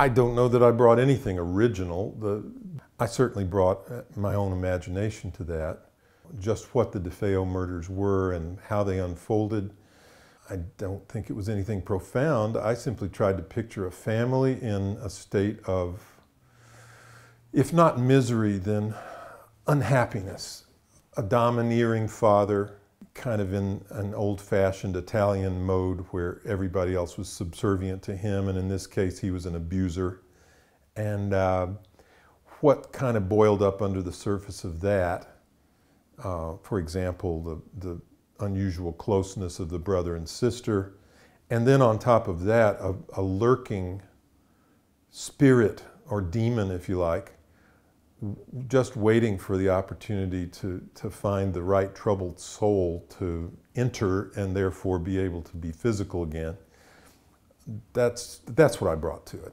I don't know that I brought anything original. The, I certainly brought uh, my own imagination to that. Just what the DeFeo murders were and how they unfolded. I don't think it was anything profound. I simply tried to picture a family in a state of, if not misery, then unhappiness. A domineering father, kind of in an old fashioned Italian mode where everybody else was subservient to him, and in this case, he was an abuser. And uh, what kind of boiled up under the surface of that, uh, for example, the, the unusual closeness of the brother and sister, and then on top of that, a, a lurking spirit or demon, if you like, just waiting for the opportunity to, to find the right troubled soul to enter and therefore be able to be physical again. That's, that's what I brought to it.